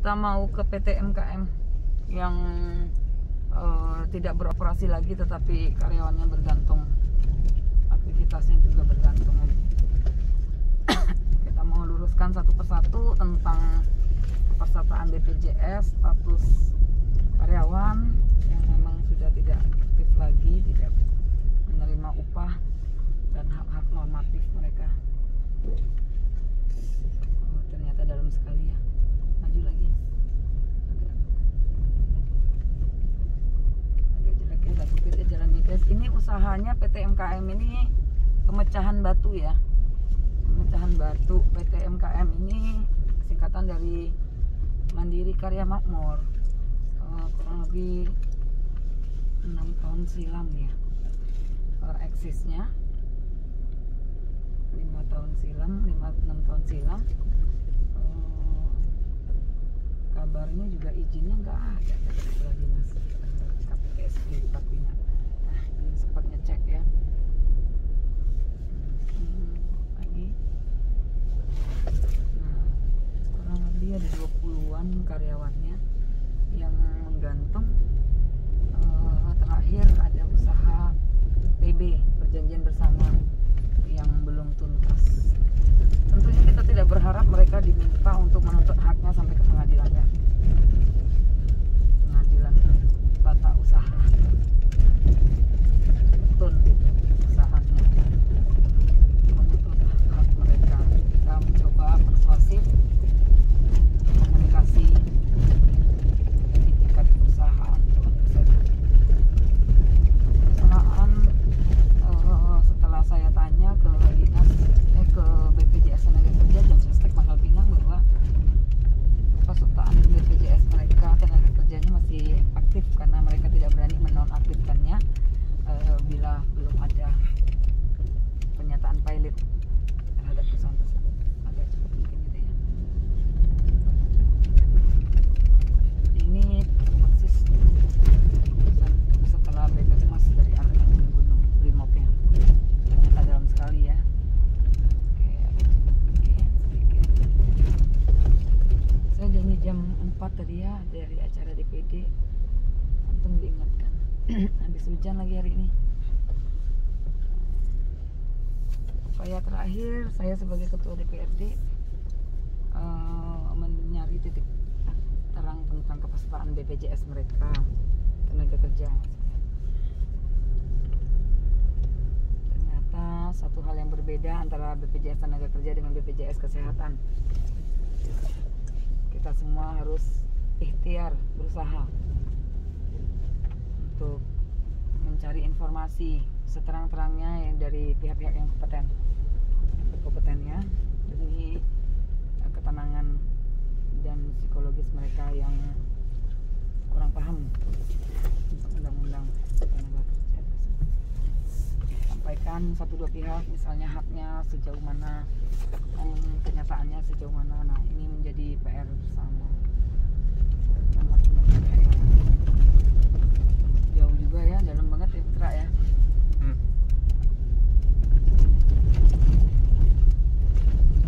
kita mau ke PT MKM yang eh, tidak beroperasi lagi tetapi karyawannya bergantung. Aktivitasnya juga bergantung. Kita mau luruskan satu persatu tentang kepesertaan BPJS status karyawan yang memang sudah tidak aktif lagi tidak menerima upah dan hak-hak normatif mereka Oh, ternyata dalam sekali ya maju lagi agak agak jelek ya agak sempit ya jalannya guys ini usahanya PT MKM ini pemecahan batu ya. Pemecahan batu PT MKM ini singkatan dari Mandiri Karya Makmur. Eh, kurang lebih enam tahun silam ya. Eh, eksisnya. Lima tahun silam lima enam tahun silam. Eh, kabarnya juga izinnya nggak ada. Kata dinas eh, KPPSB Bupatinya nah belum sempat ngecek ya Hmm, lagi nah kurang lebih ada 20-an karyawannya yang menggantung Eh, terakhir ada usaha PB perjanjian bersama yang belum tuntas tentunya kita tidak berharap mereka diminta untuk menuntut haknya sampai ke pengadilan ya pengadilan tata usaha tun usahanya menuntut hak mereka kita mencoba persuasif komunikasi di tingkat perusahaan termasuk saya perusahaan eh, setelah saya tanya ke dinas eh ke BPJS tenaga kerja dan Sestek Pangkal Pinang bahwa kepesertaan BPJS mereka tenaga kerjanya masih aktif karena mereka tidak berani menonaktifkannya eh, bila belum ada pernyataan pilot terhadap perusahaan tersebut agak cepat mungkin gitu ya ini persis setelah bebek mas dari arah gunung Brimob ya ternyata dalam sekali ya oke agak cepat mungkin sedikit saya janji jam 4 tadi ya dari DPD antum diingatkan habis hujan lagi hari ini. Upaya terakhir saya sebagai ketua DPRD eh, mencari titik terang tentang kepesertaan BPJS mereka tenaga kerja. Ternyata satu hal yang berbeda antara BPJS tenaga kerja dengan BPJS kesehatan. Kita semua harus ikhtiar berusaha untuk mencari informasi seterang-terangnya yang dari pihak-pihak yang kompeten. Berkompetennya demi eh, ketenangan dan psikologis mereka yang kurang paham undang-undang tenaga kerja sampaikan satu dua pihak misalnya haknya sejauh mana dan kenyataannya sejauh mana. Nah ini menjadi PR bersama sama teman-teman yang jauh juga ya dalam banget ya Putra ya Hmm.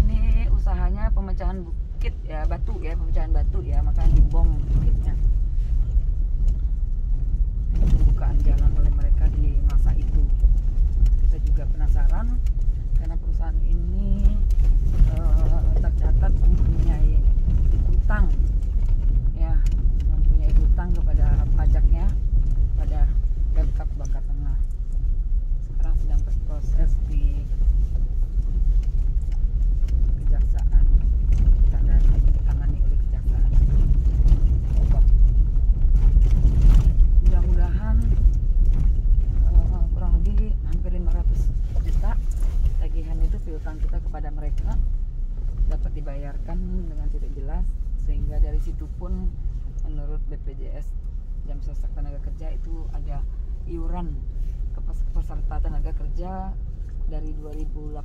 ini usahanya pemecahan bukit ya batu ya pemecahan batu ya makanya dibom bukitnya. Pembukaan jalan oleh mereka di masa itu. Kita juga penasaran dibayarkan dengan tidak jelas sehingga dari situ pun menurut BPJS jam sostek tenaga kerja itu ada iuran ke pes- peserta tenaga kerja dari 2018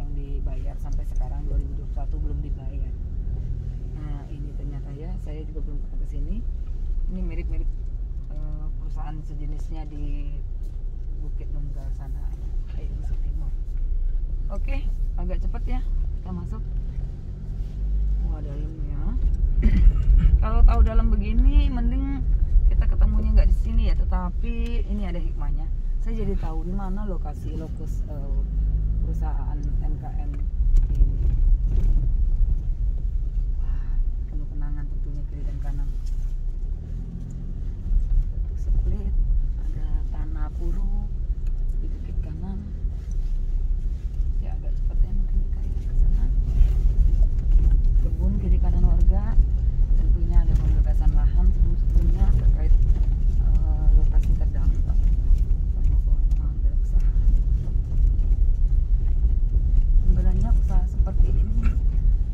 yang dibayar sampai sekarang 2021 belum dibayar. Nah ini ternyata ya saya juga belum pernah ke sini. Ini mirip-mirip eh, perusahaan sejenisnya di Bukit Nunggal sana, Nusa Timur. Oke, agak cepet ya kita masuk. Wah dalamnya. kalau tahu dalam begini mending kita ketemunya nggak di sini ya tetapi ini ada hikmahnya saya jadi tahu di mana lokasi lokus eh, perusahaan NKN ini wah penuh kenangan tentunya kiri dan kanan Batu split ada tanah puru di bukit kanan ya agak cepat ya mungkin kita ya ke sana kebun kiri kanan warga tentunya ada pembebasan lahan sebelum-sebelumnya terkait eh, lokasi terdampak pemogonan dan usaha sebenarnya usaha seperti ini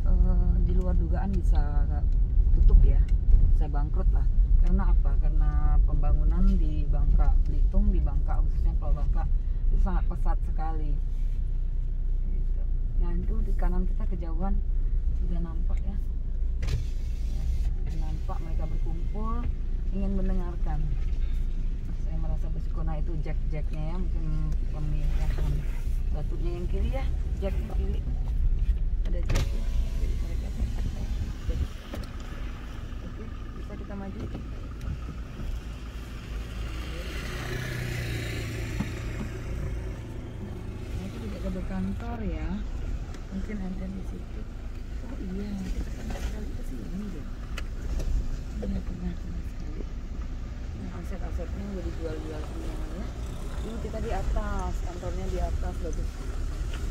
eh, di luar dugaan bisa tutup ya bisa bangkrut lah. Karena apa? Karena pembangunan di Bangka Belitung di Bangka khususnya Pulau Bangka itu sangat pesat sekali. Gitu. nah itu di kanan kita kejauhan sudah nampak ya. Nampak mereka berkumpul ingin mendengarkan. Saya merasa bersyukur nah itu jack-jacknya ya mungkin pemilihan batunya yang kiri ya jack yang kiri. Ada jack ya jadi mereka Jack. Kita maju. Nah itu juga gedung kantor ya. Mungkin ada di situ. Oh iya. Kita pernah sekali ke sini deh iya pernah pernah sekali nah, aset-asetnya udah dijual-jual semua ya ini kita di atas kantornya di atas. Bagus.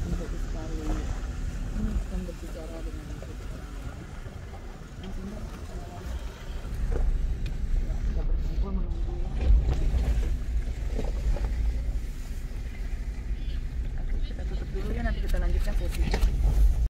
Bagus sekali. Ini kita berbicara dengan